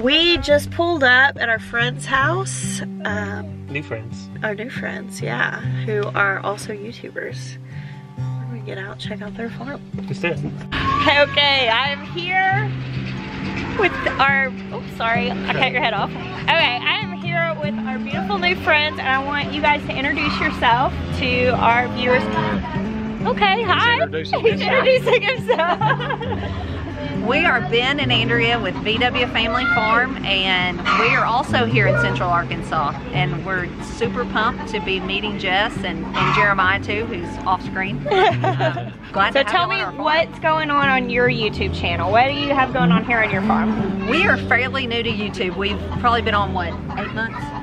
We just pulled up at our friend's house. Um, New friends. our new friends, yeah, who are also YouTubers. We're gonna get out, check out their farm. Just it. Okay, I'm here with our, oops, sorry, I cut your head off. Okay, I am here with our beautiful new friends and I want you guys to introduce yourself to our viewers. Okay, hi. introducing He's introducing himself. We are Ben and Andrea with VW Family Farm, and we are also here in Central Arkansas. And we're super pumped to be meeting Jess and, and Jeremiah too, who's off screen. Um, glad so to have tell you me what's going on on your YouTube channel. What do you have going on here on your farm? We are fairly new to YouTube. We've probably been on what eight months.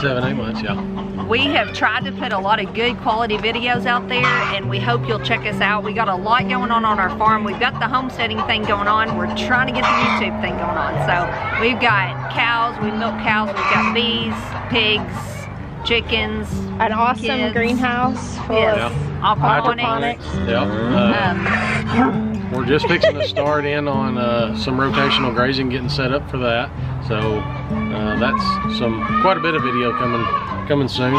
Seven, eight months, yeah. We have tried to put a lot of good quality videos out there and we hope you'll check us out. We got a lot going on on our farm. We've got the homesteading thing going on. We're trying to get the YouTube thing going on. So we've got cows, we milk cows, we've got bees, pigs, chickens, An awesome Kids. greenhouse full yes, of aquaponics. aquaponics. Yep. Uh, Um, we're just fixing to start in on uh, some rotational grazing, getting set up for that. So uh, that's some quite a bit of video coming coming soon.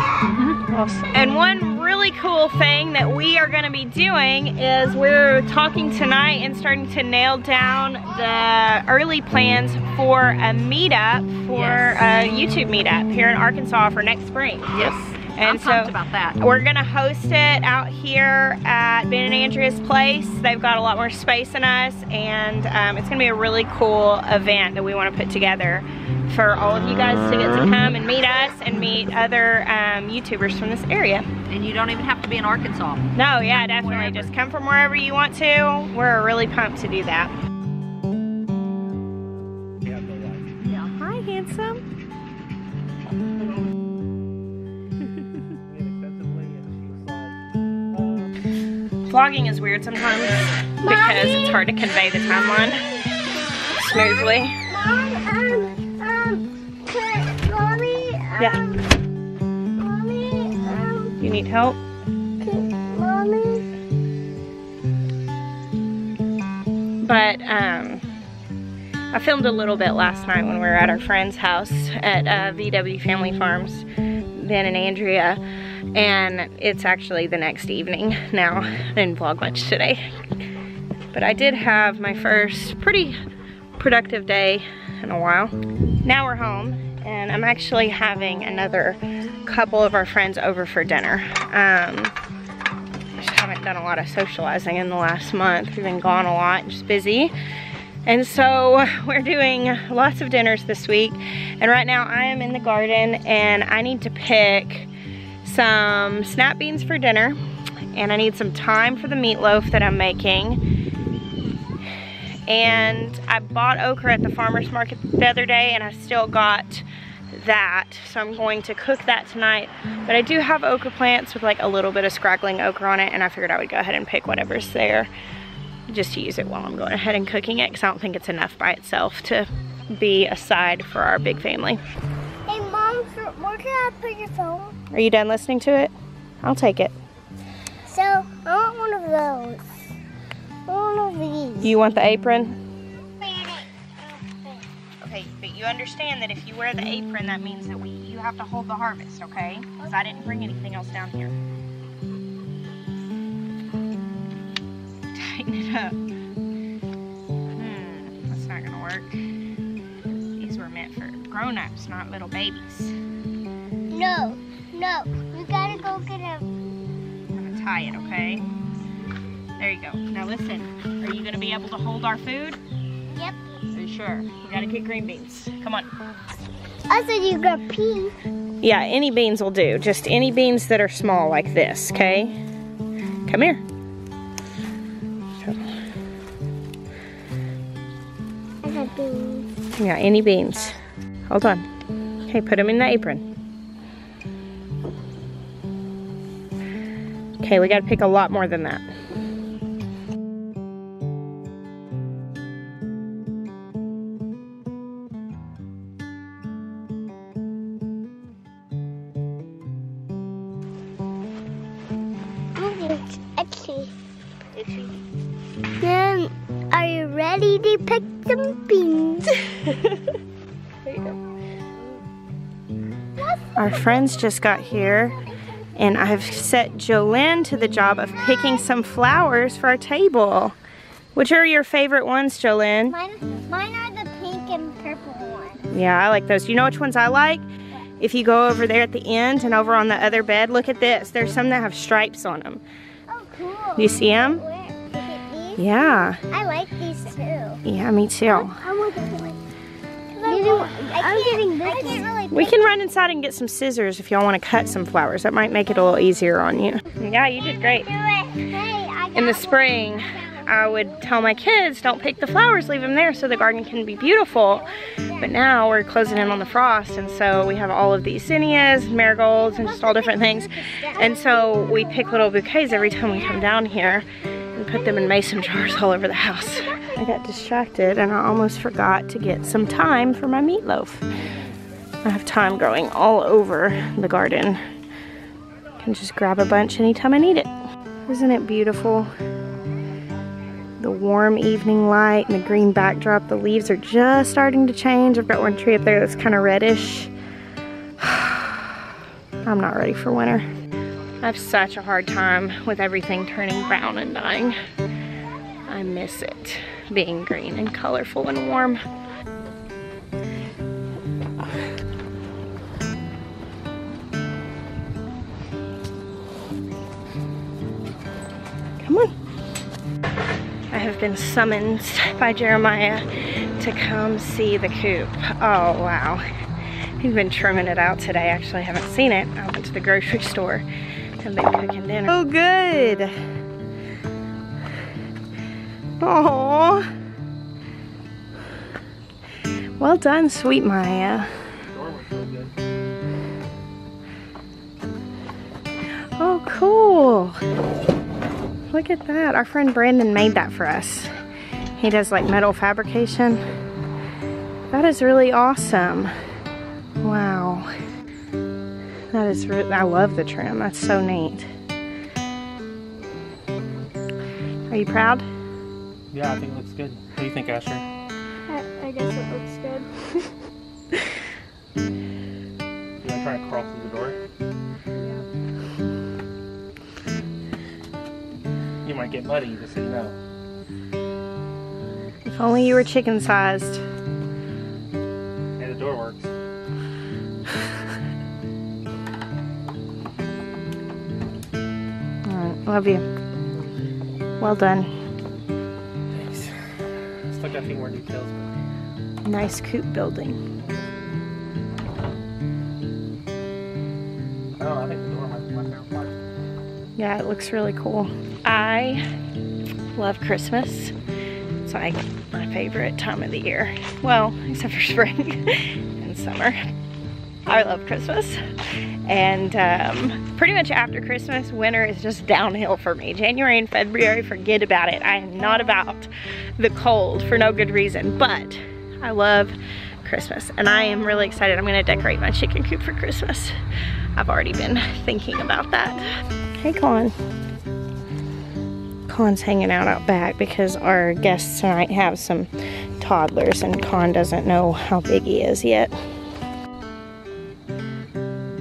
And one really cool thing that we are going to be doing is we're talking tonight and starting to nail down the early plans for a meetup for a YouTube meetup here in Arkansas for next spring. yes. And I'm so- about that. We're gonna host it out here at Ben and Andrea's place. They've got a lot more space than us and um, it's gonna be a really cool event that we wanna put together for all of you guys to get to come and meet us and meet other um, YouTubers from this area. And you don't even have to be in Arkansas. No, yeah, definitely. Wherever. Just come from wherever you want to. We're really pumped to do that. Hi, handsome. Vlogging is weird sometimes because it's hard to convey the timeline smoothly. Yeah. mommy, um, You need help? mommy, But um, I filmed a little bit last night when we were at our friend's house at uh, VW Family Farms, Ben and Andrea, and it's actually the next evening now. I didn't vlog much today, but I did have my first pretty productive day in a while. Now we're home, and I'm actually having another couple of our friends over for dinner. Um, just haven't done a lot of socializing in the last month. We've been gone a lot, just busy. And so we're doing lots of dinners this week. And right now I am in the garden and I need to pick some snap beans for dinner. And I need some thyme for the meatloaf that I'm making. And I bought okra at the farmer's market the other day and I still got that. So I'm going to cook that tonight. But I do have okra plants with like a little bit of scraggling okra on it and I figured I would go ahead and pick whatever's there just to use it while I'm going ahead and cooking it because I don't think it's enough by itself to be a side for our big family. hey, mom, where can I put your phone? Are you done listening to it? I'll take it. So, I want one of those. I want one of these. You want the apron? You understand that if you wear the apron, that means that we you have to hold the harvest, okay? Because I didn't bring anything else down here. Tighten it up. Hmm, that's not gonna work. These were meant for grown-ups, not little babies. No, no, we gotta go get a. I'm gonna tie it, okay? There you go. Now listen, are you gonna be able to hold our food? Yep. You sure? We gotta get green beans. Come on. I said you got peas. Yeah, any beans will do. Just any beans that are small like this, okay? Come here. I got beans. Yeah, any beans. Hold on. Okay, put them in the apron. Okay, we gotta pick a lot more than that. Okay. Then, are you ready to pick some beans? Our friends just got here, and I've set Jolynn to the job of picking some flowers for our table. Which are your favorite ones, Jolynn? Mine, mine are the pink and purple ones. Yeah, I like those. You know which ones I like? If you go over there at the end and over on the other bed, look at this. There's some that have stripes on them. Cool. Do you see them? Where? Is? Yeah. I like these too. Yeah, me too. I want this one. I'm getting this I can't really We can run inside and get some scissors if y'all want to cut some flowers. That might make it a little easier on you. Yeah, you did great. Hey, I got In the one. spring, I would tell my kids, don't pick the flowers, leave them there so the garden can be beautiful. But now we're closing in on the frost, and so we have all of these zinnias, marigolds, and just all different things. And so we pick little bouquets every time we come down here and put them in mason jars all over the house. I got distracted and I almost forgot to get some thyme for my meatloaf. I have thyme growing all over the garden. Can just grab a bunch anytime I need it. Isn't it beautiful? The warm evening light and the green backdrop. The leaves are just starting to change. I've got one tree up there that's kind of reddish. I'm not ready for winter. I have such a hard time with everything turning brown and dying. I miss it being green and colorful and warm. Have been summoned by Jeremiah to come see the coop. Oh, wow. He's been trimming it out today. Actually, I haven't seen it. I went to the grocery store and been cooking dinner. Oh, good. Oh. Well done, sweet Maya. Oh, cool. Look at that. Our friend Brandon made that for us. He does like metal fabrication. That is really awesome. Wow. That is really, I love the trim. That's so neat. Are you proud? Yeah, I think it looks good. What do you think, Asher? I, I guess it looks good. You want to try and crawl through the door? Might get muddy, just so you know. If only you were chicken sized. Hey, the door works. Alright, love you. Well done. Thanks. Still got a few more details, but Nice coop building. oh, I think the door might be my favorite part. Yeah, it looks really cool. I love Christmas. It's like my favorite time of the year. Well, except for spring and summer. I love Christmas. And um, pretty much after Christmas, winter is just downhill for me. January and February, forget about it. I am not about the cold for no good reason, but I love Christmas. And I am really excited. I'm gonna decorate my chicken coop for Christmas. I've already been thinking about that. Hey, Colin. Colin's hanging out out back because our guests tonight have some toddlers and Colin doesn't know how big he is yet.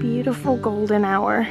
Beautiful golden hour.